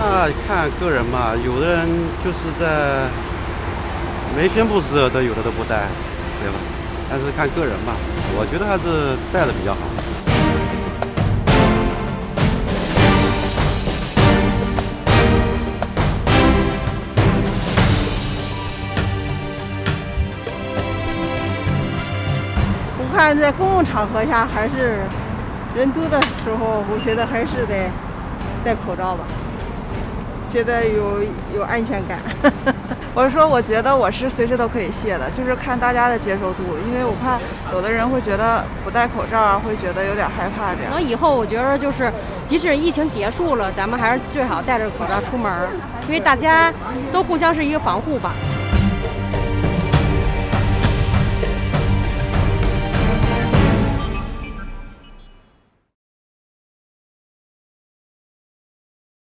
那，看个人嘛，有的人就是在没宣布时候都有的都不戴，对吧？但是看个人嘛，我觉得还是戴的比较好。我看在公共场合下还是人多的时候，我觉得还是得戴口罩吧，觉得有有安全感。我是说，我觉得我是随时都可以卸的，就是看大家的接受度，因为我怕有的人会觉得不戴口罩啊，会觉得有点害怕这样。可能以后我觉得就是，即使疫情结束了，咱们还是最好戴着口罩出门，因为大家都互相是一个防护吧。